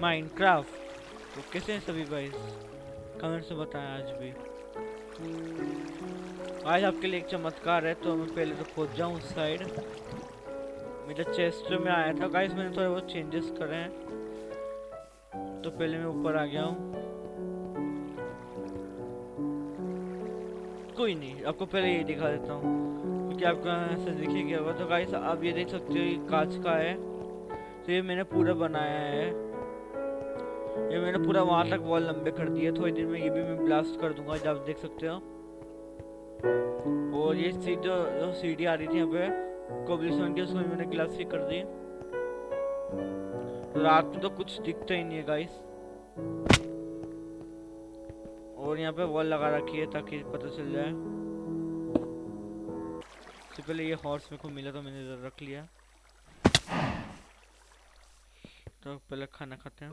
Minecraft तो कैसे हैं सभी गाइस कमेंट से बताएँ आज भी। आज आपके लिए एक चमत्कार है तो मैं पहले तो खोद जाऊँ उस साइड मेरा चेस्ट में आया था गाइस मैंने थोड़े बहुत चेंजेस करे हैं। तो पहले मैं ऊपर आ गया हूँ। कोई नहीं, आपको पहले ये दिखा देता हूँ क्योंकि आपको ऐसे दिखे क्या होगा तो गाइस आप ये देख सकते हो, ये कांच का है। तो ये मैंने पूरा बनाया है। ये मैंने पूरा वहाँ तक वॉल लंबे कर दिए थोड़ी देर में ये भी मैं ब्लास्ट कर दूँगा जब देख सकते हो। और ये सीट जो, जो सीढ़ी आ रही थी यहाँ पे कोबलिस्टोन की उसको मैंने ग्लास ही कर दी। रात में तो कुछ दिखता ही नहीं है गाइस और यहाँ पे वॉल लगा रखी है ताकि पता चल जाए। सबसे पहले ये हॉर्स मेरे को मिला तो मैंने इधर रख लिया। तो पहले खाना खाते हैं।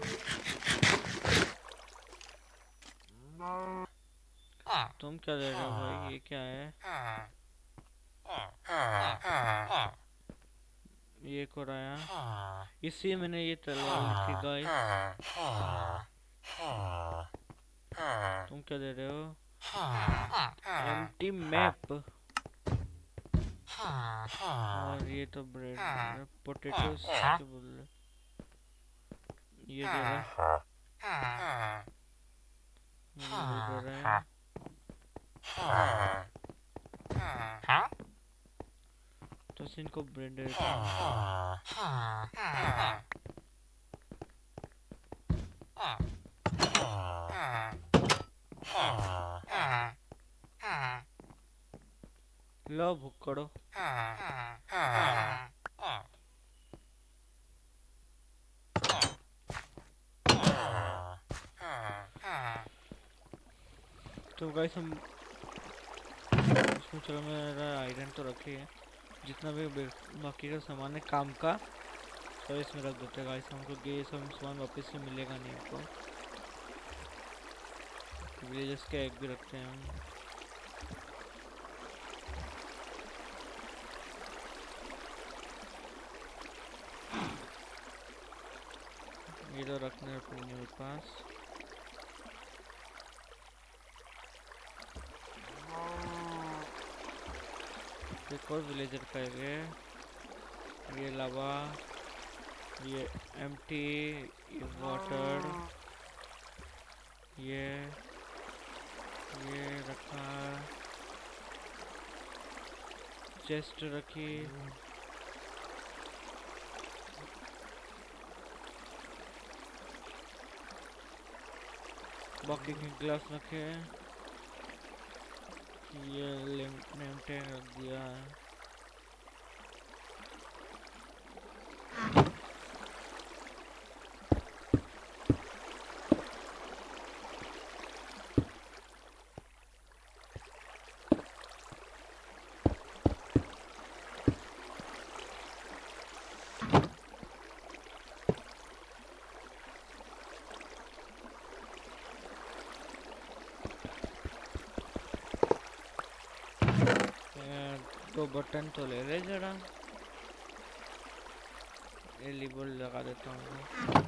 तुम क्या दे रहे हो भाई? ये क्या है? ये कोराया। इसी मैंने ये तलवार की गाय तुम क्या दे रहे हो? एम्प्टी मैप और ये तो ब्रेड पोटैटोस बोल रहे ये दे रहा रहा है तो इनको ब्रेड दे लो भूख करो तो गाइस हम इसमें चलो मेरा आयरन तो रखे है। जितना भी बाकी का सामान है, काम का तो इसमें रख देते हैं गाइस हमको ये सब सामान वापस से मिलेगा नहीं हमको। विलेजर्स के एग भी रखते हैं हम। ये तो रखने अपने मेरे पास। एक और विलेजर का है। ये लावा ये एम्प्टी ये वाटर ये ये रखा चेस्ट रखी। बाकी ग्लास रखे Yeah. तो बटन तो ले ले जरा। एलिबल लगा देता हूँ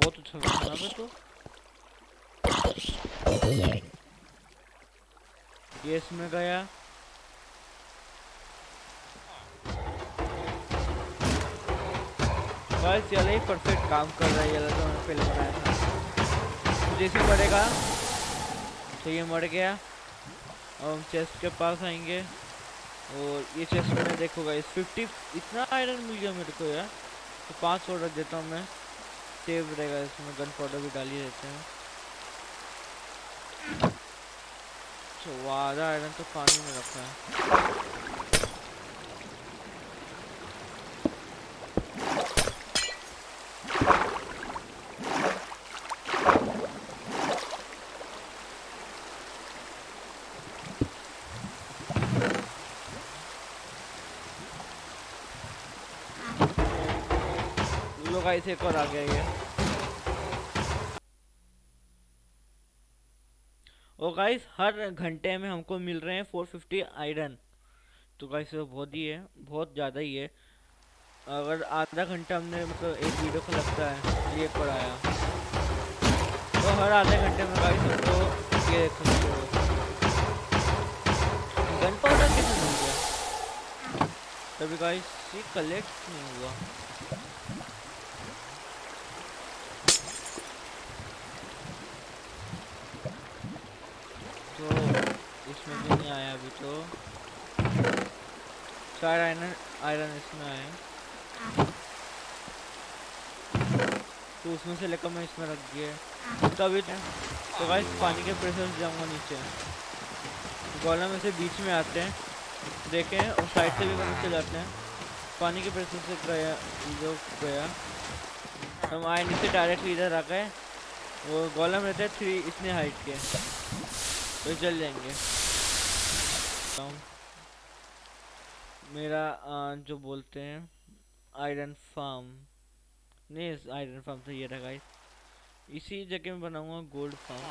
बहुत अच्छा खाना है तो ये इसमें गया। बस ये परफेक्ट काम कर रहा है, ये तो मैंने पहले बनाया था। तो जैसे मरेगा तो ये मर गया। और हम चेस्ट के पास आएँगे। और ये चेस्ट में देखोगा इस फिफ्टी इतना आयरन मिल गया मेरे को यार। तो पाँच और रख देता हूँ मैं। सेव रहेगा, इसमें गन पाउडर भी डाल ही। वादा आयरन तो पानी में रखा है। लोग ऐसे एक और आ गए और गाइस हर घंटे में हमको मिल रहे हैं 450 आयरन तो गाइस बहुत ही है, बहुत ज़्यादा ही है। अगर आधा घंटा हमने मतलब एक वीडियो को लगता है, ये पढ़ाया तो हर आधे घंटे में गाइस हमको ये गन पाउडर कैसे मिल गया? तभी गाइस ये कलेक्ट नहीं हुआ। तो इसमें भी नहीं आया अभी तो। चार आयरन आयरन इसमें आए। तो उसमें से लेकर मैं इसमें रख दिया। तभी तो गाइस पानी के प्रेशर से जाऊँगा नीचे। गोला में से बीच में आते हैं। देखें, और साइड से भी नीचे जाते हैं। पानी के प्रेशर से गया, जो गया। हम आए नीचे डायरेक्टली इधर आ गए वो गोलम रहते हैं थ्री इतने हाइट के। तो चल जाएँगे मेरा आ, जो बोलते हैं आयरन फार्म नहीं आयरन फार्म तो ये रहा इसी जगह में बनाऊँगा गोल्ड फार्म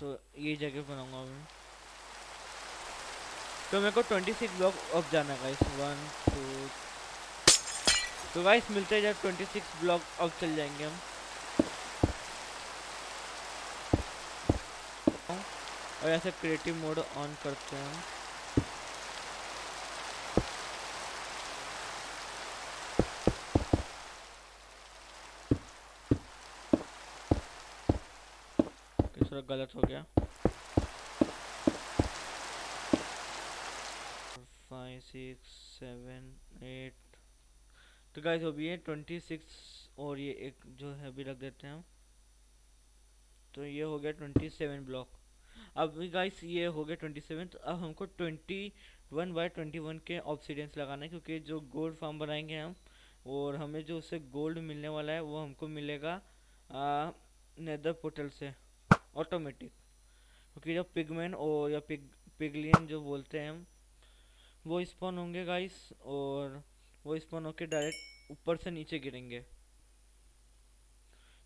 तो ये जगह बनाऊँगा मैं तो मेरे को 26 ब्लॉक ऑफ़ जाना गाइस वन टू तो गाइस मिलते हैं जब 26 ब्लॉक ऑफ़ चल जाएँगे हम। और ऐसे क्रिएटिव मोड ऑन करते हैं थोड़ा गलत हो गया। फाइव सिक्स सेवन एट तो गाइस अभी ट्वेंटी सिक्स और ये एक जो है, अभी रख देते हैं हम। तो ये हो गया ट्वेंटी सेवन ब्लॉक अब गाइस ये हो गया ट्वेंटी सेवन अब हमको twenty one by twenty one के ऑप्सीडियंस लगाना है, क्योंकि जो गोल्ड फार्म बनाएँगे हम, और हमें जो उससे गोल्ड मिलने वाला है, वो हमको मिलेगा नेदर पोर्टल से ऑटोमेटिक क्योंकि जब पिगमेन और या पिग पिगलियन जो बोलते हैं हम, वो स्पॉन होंगे गाइस और वो स्पॉन होके डायरेक्ट ऊपर से नीचे गिरेंगे.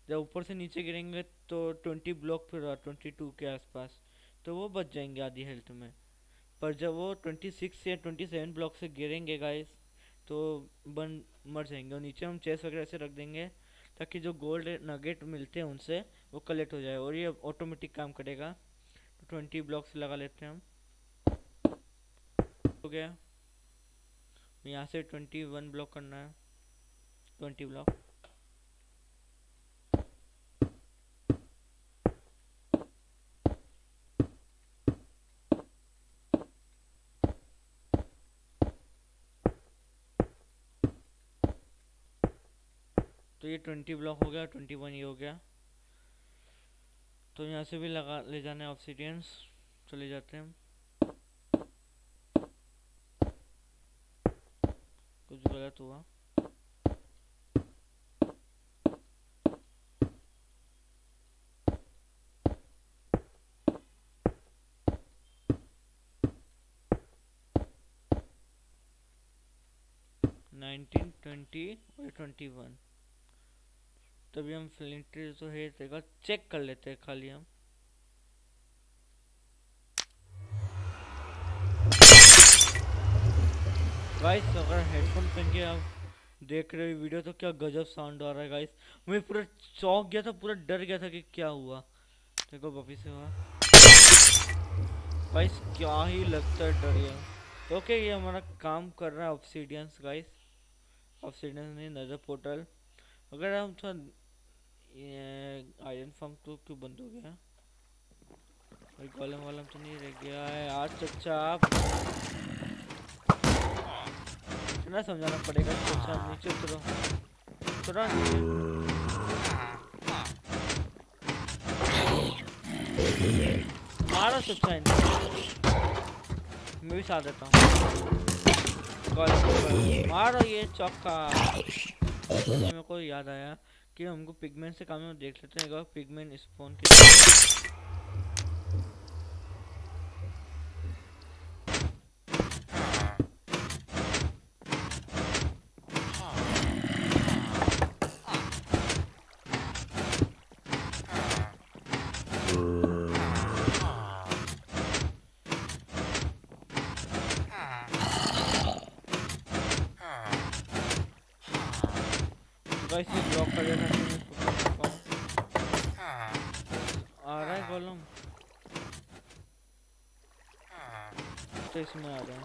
जब ऊपर से नीचे गिरेंगे तो ट्वेंटी ब्लॉक फिर ट्वेंटी टू के आसपास. तो वो बच जाएँगे आधी हेल्थ में। पर जब वो ट्वेंटी सिक्स या ट्वेंटी सेवन ब्लॉक से गिरेंगे गाइस तो बन, मर जाएँगे। और नीचे हम चेस वगैरह से रख देंगे, ताकि जो गोल्ड नगेट मिलते हैं उनसे वो कलेक्ट हो जाए। और ये ऑटोमेटिक काम करेगा। तो ट्वेंटी ब्लॉक्स लगा लेते हैं हम। हो गया। यहाँ से ट्वेंटी वन ब्लॉक करना है। ट्वेंटी ब्लॉक तो ये ट्वेंटी ब्लॉक हो गया, ट्वेंटी वन ये हो गया। तो यहाँ से भी लगा, ले जाने हैं ऑप्सीडियंस चले जाते हैं कुछ गलत हुआ। नाइनटीन ट्वेंटी और ट्वेंटी वन। तभी हम फ्लिंट्री तो है देगा चेक कर लेते हैं खाली हम। गाइस अगर हेडफोन पहन के आप देख रहे हो वीडियो तो क्या गजब साउंड आ रहा है गाइस मैं पूरा चौंक गया था, पूरा डर गया था कि क्या हुआ। देखो वापिस से हुआ। गाइस क्या ही लगता है डर गया। तो ओके ये हमारा काम कर रहा है ऑप्सीडियंस गाइस ऑप्सीडियंस नहीं नज़र पोर्टल अगर हम थोड़ा ये आयरन फंक तो क्यों बंद हो गया? भाई कॉलम वालम तो नहीं रह गया है आज चचा। आप इतना समझाना पड़ेगा, चचा, नीचे उतरो। उतरो मारो चचा मैं भी साथ देता हूँ। मारो ये चौका। मेरे को याद आया। कि हमको पिगमेंट से काम है देख लेते हैं अगर पिगमेंट स्पोन के ब्लॉक कर था मैं इसको कर पाऊँ आ रहा है कॉलम तो इसमें आ रहा है।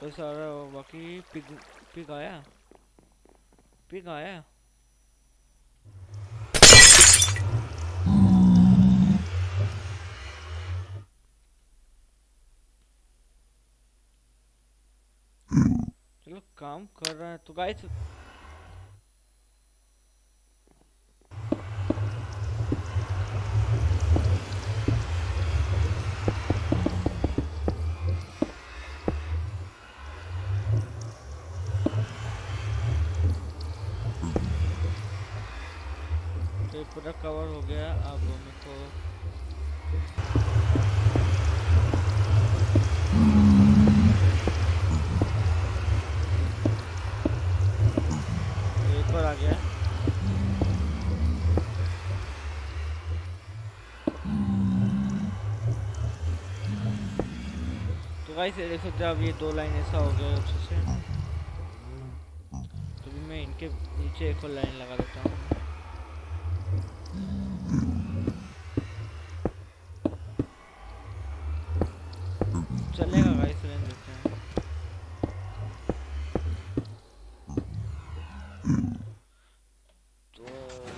तो सारा बाकी पिग पिग आया? पिग आया? चलो काम कर रहा है तो गाइस गाइस ये देख सकते हैं अब ये दो लाइन ऐसा हो गया अच्छे से। तो भी मैं इनके नीचे एक और लाइन लगा देता हूँ। चलेगा गाइस लाइन देते हैं। तो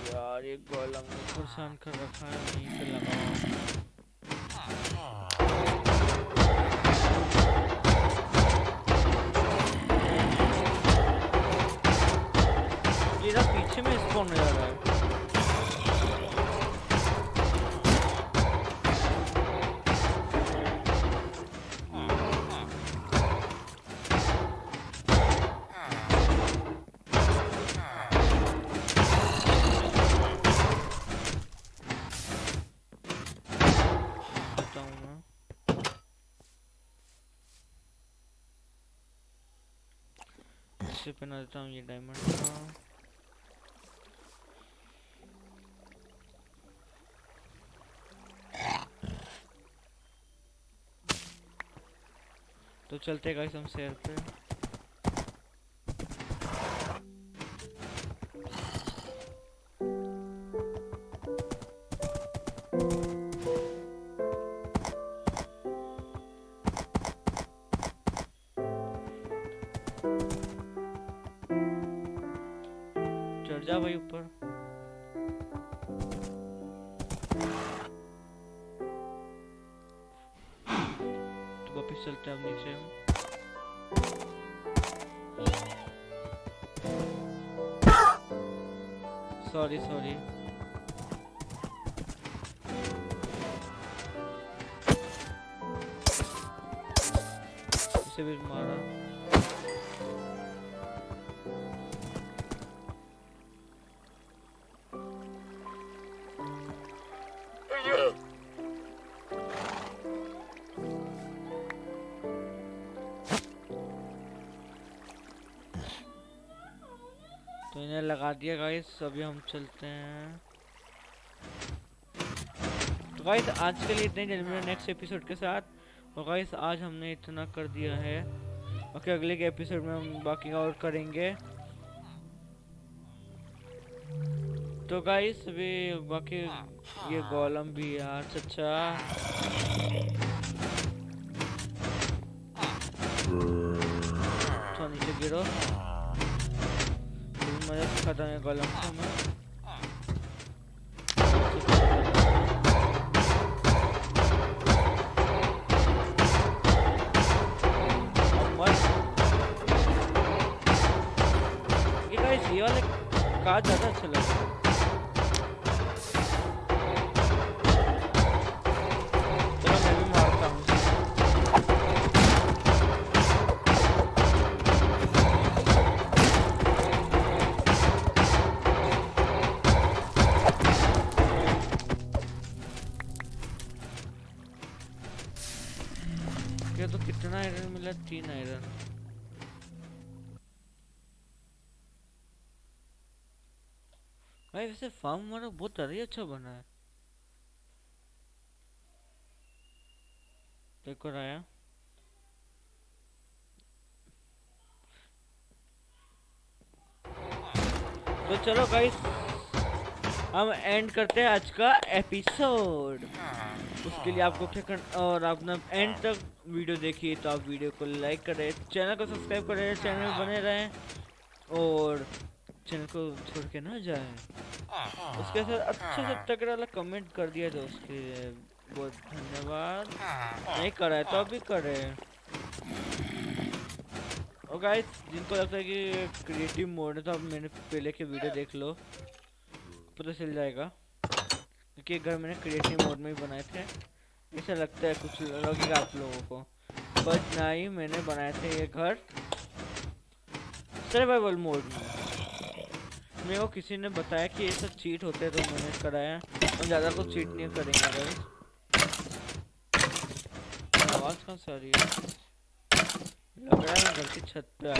यार ये गोलम परेशान कर रखा है वहीं पे लगाओ देता हूँ ये डायमंड तो चलते गाइस हम शेयर पे। वापिस चलते हैं। अब नीचे सॉरी सॉरी इसे भी मारा। इन्हें लगा दिया गाइस अभी हम चलते हैं। तो गाइस आज के लिए इतने जल्दी नेक्स्ट एपिसोड के साथ। और गाइस आज हमने इतना कर दिया है। बाकी अगले के एपिसोड में हम बाकी और करेंगे। तो गाइस अभी बाकी ये गोलम भी यार चचा तो नीचे गिरो। मदद खाता है कॉलम को मैं। ये वाले कार ज़्यादा अच्छा लगता है। मिला तीन आयरन भाई, वैसे फार्म हमारा बहुत ही अच्छा बना है। एक और आया। तो चलो गाइस हम एंड करते हैं आज का एपिसोड उसके लिए आपको क्या करना और आपने एंड तक वीडियो देखी तो आप वीडियो को लाइक करें चैनल को सब्सक्राइब करें चैनल में बने रहें, और चैनल को छोड़ के ना जाए। उसके साथ अच्छे से तगड़ा वाला कमेंट कर दिया तो उसके लिए बहुत धन्यवाद। नहीं करा है तो अभी करे। और गाइस जिनको लगता है कि क्रिएटिव मोड है तो अब मैंने पहले के वीडियो देख लो, पता चल जाएगा। क्योंकि घर मैंने क्रिएटिव मोड में ही बनाए थे। ऐसा लगता है कुछ लगेगा आप लोगों को। बट ना ही मैंने बनाए थे ये घर। सर्वाइवल मोड में। मेरे को किसी ने बताया कि ये सब चीट होते तो मैंने कराया और ज़्यादा कुछ चीट नहीं करेंगे आवाज़ कहाँ से आ रही है? लग रहा है घर की छत पे आ